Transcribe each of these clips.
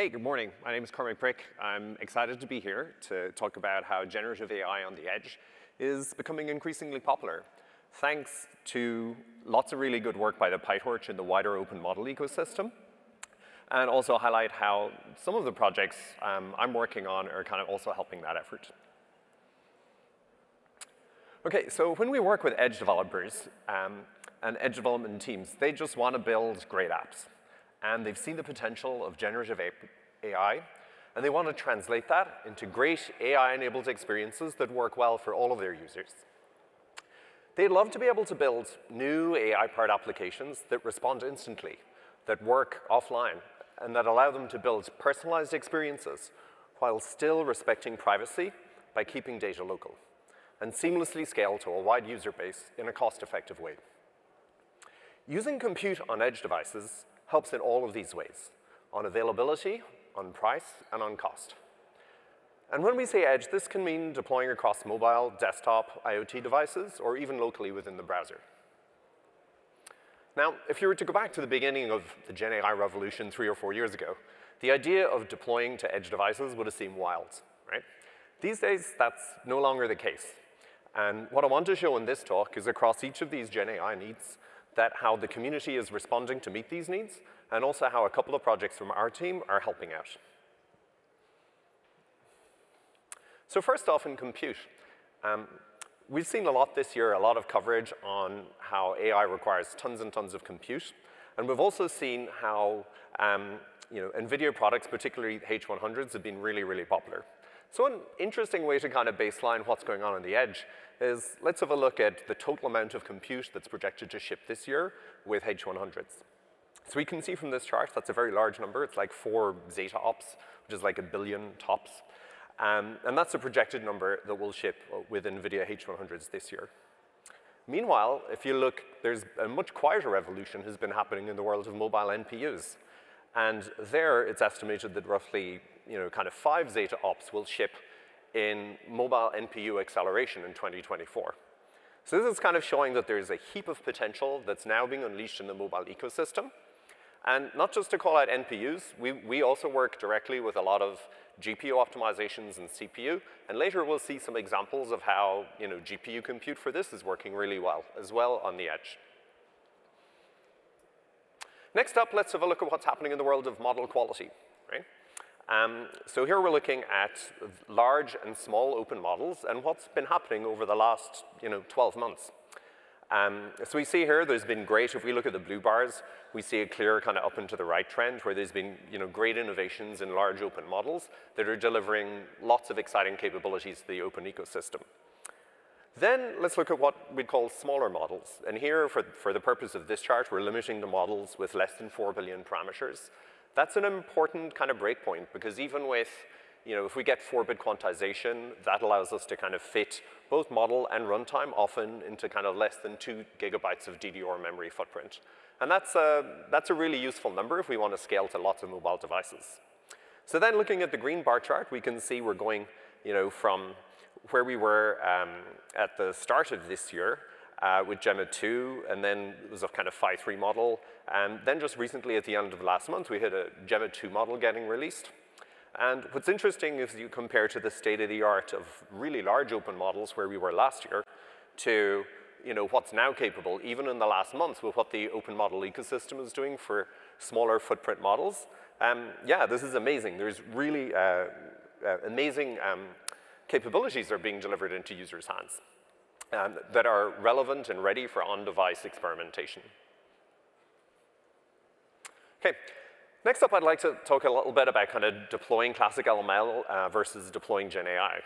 Hey, good morning. My name is Cormac Brick. I'm excited to be here to talk about how generative AI on the edge is becoming increasingly popular, thanks to lots of really good work by the PyTorch in the wider open model ecosystem, and also highlight how some of the projects um, I'm working on are kind of also helping that effort. Okay, so when we work with edge developers um, and edge development teams, they just want to build great apps and they've seen the potential of generative AI, and they want to translate that into great AI-enabled experiences that work well for all of their users. They'd love to be able to build new AI-powered applications that respond instantly, that work offline, and that allow them to build personalized experiences while still respecting privacy by keeping data local, and seamlessly scale to a wide user base in a cost-effective way. Using compute on edge devices helps in all of these ways, on availability, on price, and on cost. And when we say edge, this can mean deploying across mobile, desktop, IoT devices, or even locally within the browser. Now, if you were to go back to the beginning of the Gen AI revolution three or four years ago, the idea of deploying to edge devices would have seemed wild, right? These days, that's no longer the case. And what I want to show in this talk is across each of these Gen AI needs, that how the community is responding to meet these needs, and also how a couple of projects from our team are helping out. So first off, in compute, um, we've seen a lot this year, a lot of coverage on how AI requires tons and tons of compute. And we've also seen how um, you know, NVIDIA products, particularly H100s, have been really, really popular. So an interesting way to kind of baseline what's going on on the edge is let's have a look at the total amount of compute that's projected to ship this year with H100s. So we can see from this chart that's a very large number. It's like four zetta ops, which is like a billion tops. Um, and that's a projected number that will ship with NVIDIA H100s this year. Meanwhile, if you look, there's a much quieter revolution has been happening in the world of mobile NPUs. And there, it's estimated that roughly, you know, kind of five zetta ops will ship in mobile NPU acceleration in 2024. So this is kind of showing that there's a heap of potential that's now being unleashed in the mobile ecosystem. And not just to call out NPUs, we, we also work directly with a lot of GPU optimizations and CPU, and later we'll see some examples of how you know, GPU compute for this is working really well, as well on the edge. Next up, let's have a look at what's happening in the world of model quality. Right? Um, so here we're looking at large and small open models and what's been happening over the last you know, 12 months. Um, so we see here there's been great, if we look at the blue bars, we see a clear kind of up and to the right trend where there's been you know, great innovations in large open models that are delivering lots of exciting capabilities to the open ecosystem. Then let's look at what we call smaller models. And here, for, for the purpose of this chart, we're limiting the models with less than 4 billion parameters. That's an important kind of breakpoint because even with, you know, if we get 4-bit quantization, that allows us to kind of fit both model and runtime often into kind of less than 2 gigabytes of DDR memory footprint. And that's a, that's a really useful number if we want to scale to lots of mobile devices. So then looking at the green bar chart, we can see we're going, you know, from where we were um, at the start of this year uh, with Gemma 2, and then it was a kind of Phi 3 model. And then just recently at the end of last month, we had a Gemma 2 model getting released. And what's interesting is you compare to the state of the art of really large open models where we were last year to you know, what's now capable, even in the last month with what the open model ecosystem is doing for smaller footprint models. Um, yeah, this is amazing. There's really uh, uh, amazing um, capabilities are being delivered into users' hands um, that are relevant and ready for on-device experimentation. Okay, next up I'd like to talk a little bit about kind of deploying classic ML uh, versus deploying Gen AI.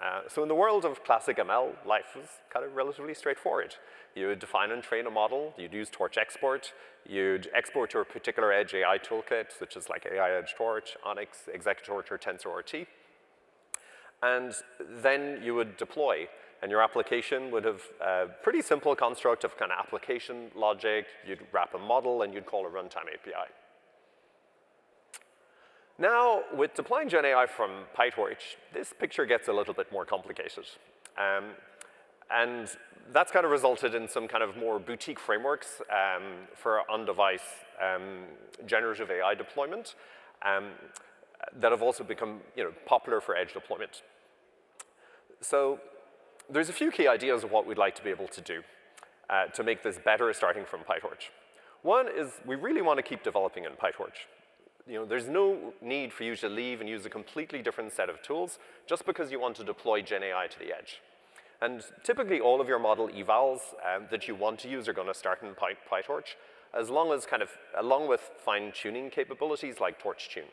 Uh, so in the world of classic ML, life was kind of relatively straightforward. You would define and train a model, you'd use Torch export, you'd export to a particular edge AI toolkit, such as like AI Edge Torch, ONNX, Executorch, or TensorRT. And then you would deploy, and your application would have a pretty simple construct of kind of application logic, you'd wrap a model, and you'd call a runtime API. Now, with deploying GenAI from PyTorch, this picture gets a little bit more complicated. Um, and that's kind of resulted in some kind of more boutique frameworks um, for on-device um, generative AI deployment. That have also become you know, popular for edge deployment. So there's a few key ideas of what we'd like to be able to do uh, to make this better starting from PyTorch. One is we really want to keep developing in PyTorch. You know, there's no need for you to leave and use a completely different set of tools just because you want to deploy GenAI to the edge. And typically all of your model evals um, that you want to use are going to start in Py PyTorch, as long as kind of, along with fine-tuning capabilities like TorchTune.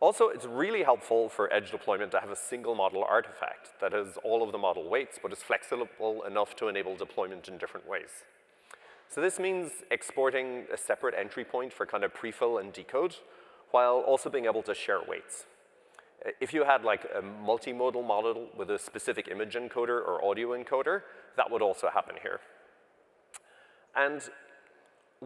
Also, it's really helpful for edge deployment to have a single model artifact that has all of the model weights, but is flexible enough to enable deployment in different ways. So this means exporting a separate entry point for kind of prefill and decode, while also being able to share weights. Uh, if you had like a multimodal model with a specific image encoder or audio encoder, that would also happen here. And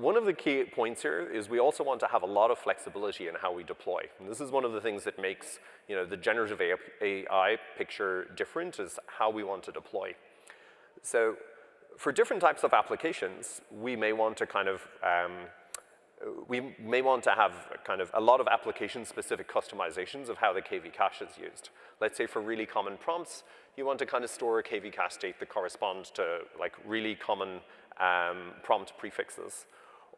one of the key points here is we also want to have a lot of flexibility in how we deploy. And this is one of the things that makes you know, the generative AI picture different is how we want to deploy. So for different types of applications, we may want to kind of, um, we may want to have kind of a lot of application-specific customizations of how the KV cache is used. Let's say for really common prompts, you want to kind of store a KV cache state that corresponds to like really common um, prompt prefixes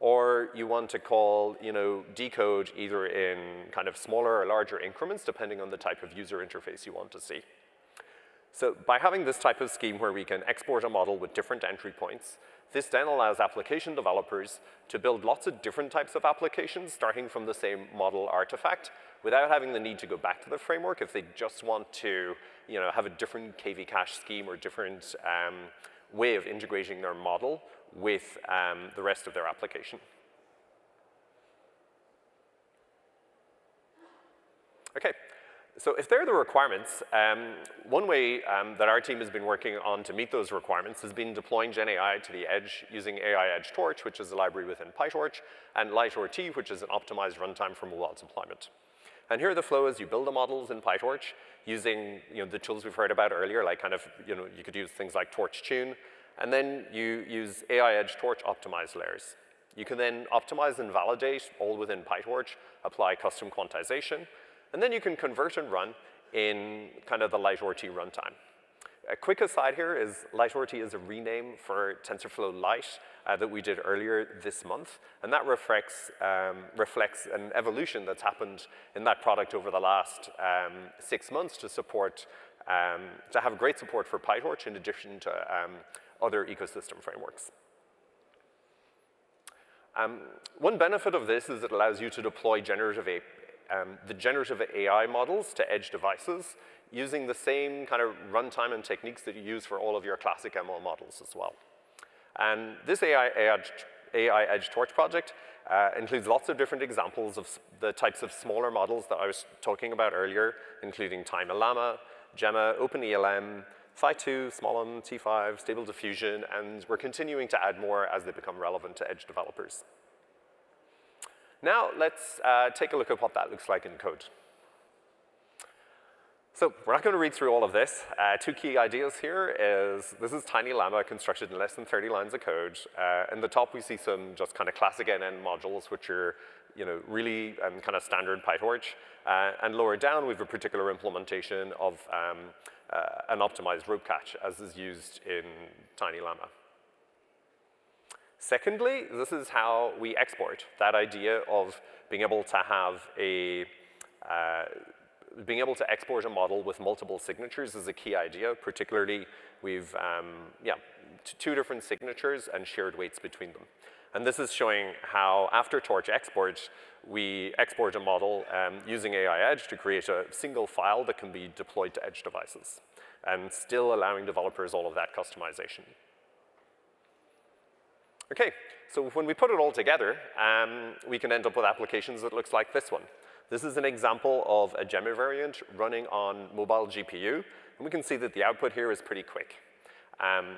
or you want to call, you know, decode either in kind of smaller or larger increments depending on the type of user interface you want to see. So by having this type of scheme where we can export a model with different entry points, this then allows application developers to build lots of different types of applications starting from the same model artifact without having the need to go back to the framework if they just want to you know, have a different KV cache scheme or different um, way of integrating their model with um, the rest of their application. Okay, so if they're the requirements, um, one way um, that our team has been working on to meet those requirements has been deploying GenAI to the edge using AI Edge Torch, which is a library within PyTorch, and LiteRT, which is an optimized runtime for mobile deployment. And here the flow is you build the models in PyTorch using you know, the tools we've heard about earlier, like kind of, you know, you could use things like TorchTune, and then you use AI Edge Torch optimized layers. You can then optimize and validate all within PyTorch, apply custom quantization, and then you can convert and run in kind of the LiteRT runtime. A quick aside here is LiteRT is a rename for TensorFlow Lite uh, that we did earlier this month, and that reflects, um, reflects an evolution that's happened in that product over the last um, six months to support, um, to have great support for PyTorch in addition to um, other ecosystem frameworks. Um, one benefit of this is it allows you to deploy generative A, um, the generative AI models to edge devices using the same kind of runtime and techniques that you use for all of your classic ML models as well. And this AI, AI, AI Edge Torch project uh, includes lots of different examples of the types of smaller models that I was talking about earlier, including TinyLlama, Gemma, OpenELM, Phi2, SmolLM, T5, Stable Diffusion, and we're continuing to add more as they become relevant to edge developers. Now let's uh, take a look at what that looks like in code. So we're not going to read through all of this. Uh, two key ideas here is this is TinyLlama constructed in less than 30 lines of code. Uh, in the top, we see some just kind of classic NN modules, which are you know, really um, kind of standard PyTorch. Uh, and lower down, we have a particular implementation of um, uh, an optimized rope cache, as is used in TinyLlama. Secondly, this is how we export that idea of being able to have a, uh, being able to export a model with multiple signatures is a key idea, particularly we've, um, yeah, two different signatures and shared weights between them. And this is showing how after Torch export, we export a model um, using AI Edge to create a single file that can be deployed to edge devices and still allowing developers all of that customization. Okay, so when we put it all together, um, we can end up with applications that looks like this one. This is an example of a Gemma variant running on mobile GPU, and we can see that the output here is pretty quick. Um,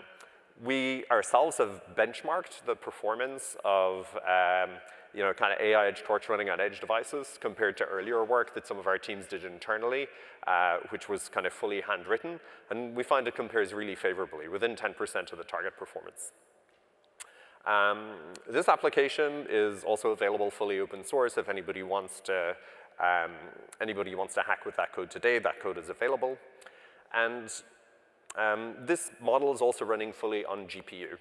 we ourselves have benchmarked the performance of um, you know, kind of AI edge torch running on edge devices compared to earlier work that some of our teams did internally, uh, which was kind of fully handwritten. And we find it compares really favorably, within 10% of the target performance. Um, this application is also available fully open source if anybody wants to um, anybody wants to hack with that code today, that code is available. And um, this model is also running fully on GPU.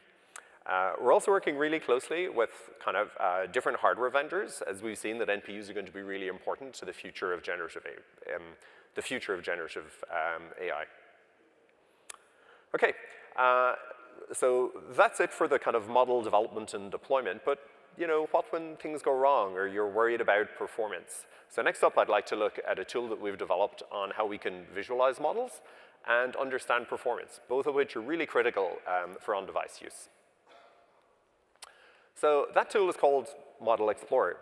Uh, we're also working really closely with kind of uh, different hardware vendors, as we've seen that NPUs are going to be really important to the future of generative, um, the future of generative um, AI. Okay, uh, so that's it for the kind of model development and deployment, but you know, what when things go wrong or you're worried about performance? So next up, I'd like to look at a tool that we've developed on how we can visualize models and understand performance, both of which are really critical um, for on-device use. So that tool is called Model Explorer.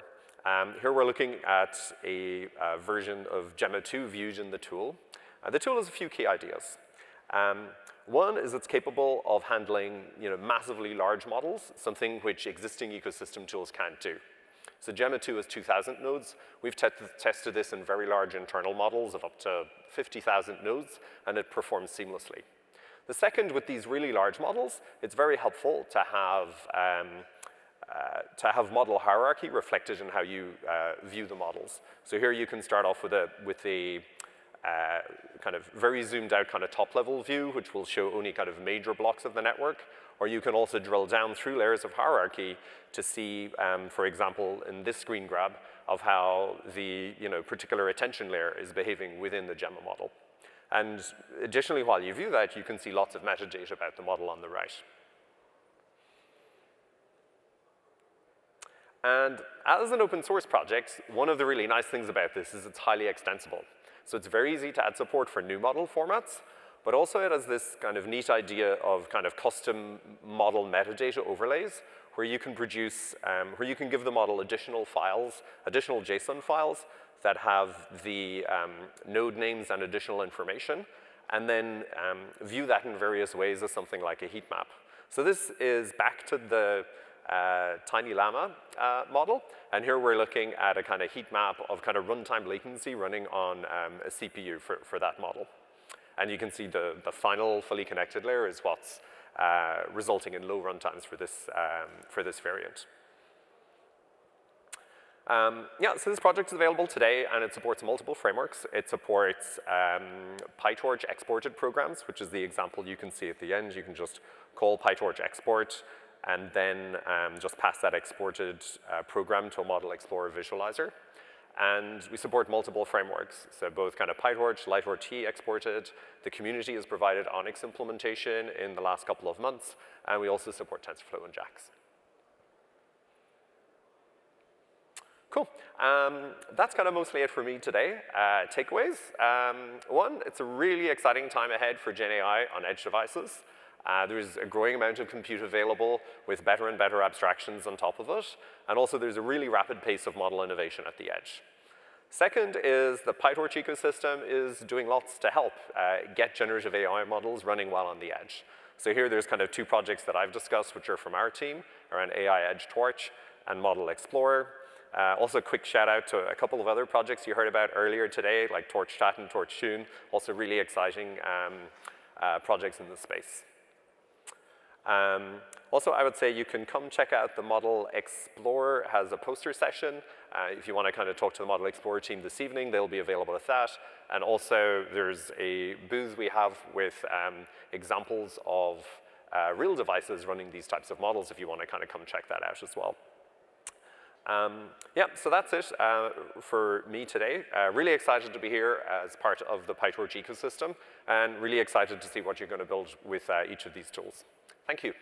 Um, here we're looking at a uh, version of Gemma 2 viewed in the tool. Uh, the tool has a few key ideas. Um, one is it's capable of handling you know, massively large models, something which existing ecosystem tools can't do. So Gemma 2 has 2,000 nodes. We've tested this in very large internal models of up to 50,000 nodes, and it performs seamlessly. The second, with these really large models, it's very helpful to have, um, uh, to have model hierarchy reflected in how you uh, view the models. So here you can start off with a, with a uh, kind of very zoomed out kind of top level view, which will show only kind of major blocks of the network. Or you can also drill down through layers of hierarchy to see, um, for example, in this screen grab, of how the you know, particular attention layer is behaving within the Gemma model. And additionally, while you view that, you can see lots of metadata about the model on the right. And as an open source project, one of the really nice things about this is it's highly extensible. So it's very easy to add support for new model formats, but also it has this kind of neat idea of kind of custom model metadata overlays where you can produce, um, where you can give the model additional files, additional JSON files that have the um, node names and additional information, and then um, view that in various ways as something like a heat map. So this is back to the uh, Tiny Llama uh, model. And here we're looking at a kind of heat map of kind of runtime latency running on um, a CPU for, for that model. And you can see the, the final fully connected layer is what's uh, resulting in low runtimes for this, um, for this variant. Um, yeah, so this project is available today and it supports multiple frameworks. It supports um, PyTorch exported programs, which is the example you can see at the end. You can just call PyTorch export and then um, just pass that exported uh, program to a Model Explorer visualizer. And we support multiple frameworks, so both kind of PyTorch, LiteRT exported. The community has provided ONNX implementation in the last couple of months, and we also support TensorFlow and JAX. Cool. Um, that's kind of mostly it for me today. Uh, takeaways. Um, one, it's a really exciting time ahead for Gen AI on edge devices. Uh, there's a growing amount of compute available with better and better abstractions on top of it. And also there's a really rapid pace of model innovation at the edge. Second is the PyTorch ecosystem is doing lots to help uh, get generative AI models running well on the edge. So here there's kind of two projects that I've discussed, which are from our team, around AI Edge Torch and Model Explorer. Uh, also a quick shout out to a couple of other projects you heard about earlier today, like Torch Chat and Torch Tune, also really exciting um, uh, projects in the space. Um, also, I would say you can come check out the Model Explorer has a poster session. Uh, if you want to kind of talk to the Model Explorer team this evening, they'll be available at that. And also, there's a booth we have with um, examples of uh, real devices running these types of models if you want to kind of come check that out as well. Um, yeah, so that's it uh, for me today. Uh, really excited to be here as part of the PyTorch ecosystem and really excited to see what you're going to build with uh, each of these tools. Thank you.